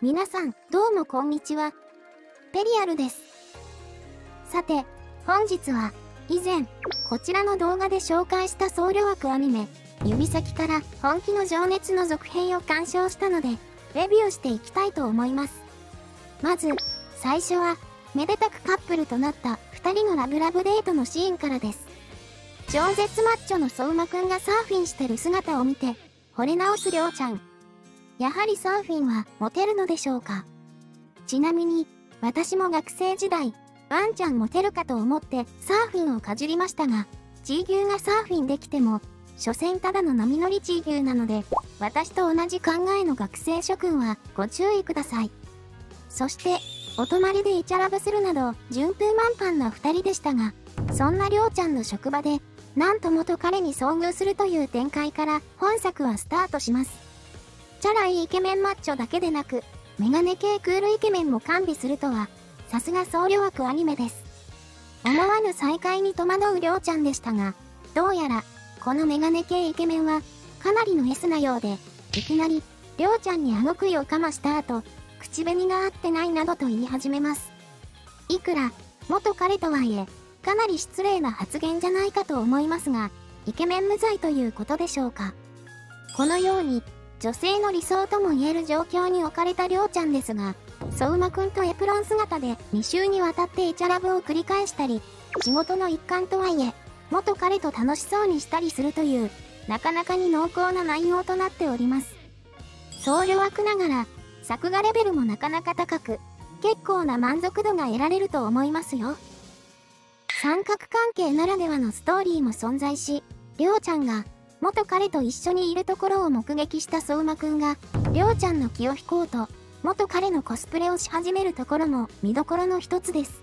皆さん、どうもこんにちは。ペリアルです。さて、本日は、以前、こちらの動画で紹介した僧侶枠アニメ、指先から本気の情熱の続編を鑑賞したので、レビューしていきたいと思います。まず、最初は、めでたくカップルとなった2人のラブラブデートのシーンからです。超絶マッチョの相馬くんがサーフィンしてる姿を見て、惚れ直すりょうちゃん。やはりサーフィンはモテるのでしょうか？ちなみに、私も学生時代、ワンちゃんモテるかと思ってサーフィンをかじりましたが、チー牛がサーフィンできても、所詮ただの波乗りチー牛なので、私と同じ考えの学生諸君はご注意ください。そして、お泊まりでイチャラブするなど、順風満帆な二人でしたが、そんなりょうちゃんの職場で、なんと元彼に遭遇するという展開から本作はスタートします。チャラいイケメンマッチョだけでなく、メガネ系クールイケメンも完備するとは、さすが僧侶枠アニメです。思わぬ再会に戸惑うりょうちゃんでしたが、どうやら、このメガネ系イケメンは、かなりの S なようで、いきなり、りょうちゃんにあごくいをかました後、口紅が合ってないなどと言い始めます。いくら、元彼とはいえ、かなり失礼な発言じゃないかと思いますが、イケメン無罪ということでしょうか。このように、女性の理想とも言える状況に置かれたりょうちゃんですが、相馬くんとエプロン姿で2週にわたってイチャラブを繰り返したり、仕事の一環とはいえ、元彼と楽しそうにしたりするという、なかなかに濃厚な内容となっております。僧侶枠ながら、作画レベルもなかなか高く、結構な満足度が得られると思いますよ。三角関係ならではのストーリーも存在し、りょうちゃんが元彼と一緒にいるところを目撃した相馬くんが、りょうちゃんの気を引こうと、元彼のコスプレをし始めるところも見どころの一つです。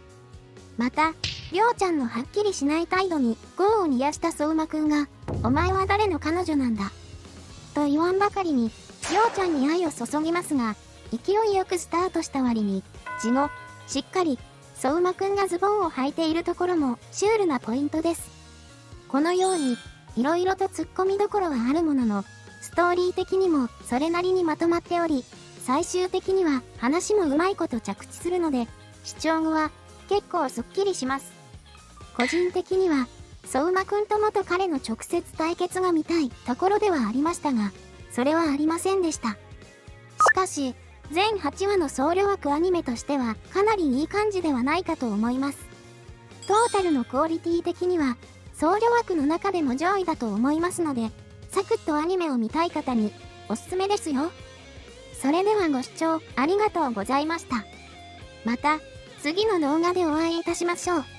また、りょうちゃんのはっきりしない態度に、業を煮やした相馬くんが、お前は誰の彼女なんだ？と言わんばかりに、りょうちゃんに愛を注ぎますが、勢いよくスタートした割に、字後、しっかり、相馬くんがズボンを履いているところもシュールなポイントです。このように、色々と突っ込みどころはあるものの、ストーリー的にもそれなりにまとまっており、最終的には話もうまいこと着地するので、視聴後は結構スッキリします。個人的には、相馬くんと元彼の直接対決が見たいところではありましたが、それはありませんでした。しかし、全8話の僧侶枠アニメとしてはかなりいい感じではないかと思います。トータルのクオリティ的には僧侶枠の中でも上位だと思いますので、サクッとアニメを見たい方におすすめですよ。それではご視聴ありがとうございました。また次の動画でお会いいたしましょう。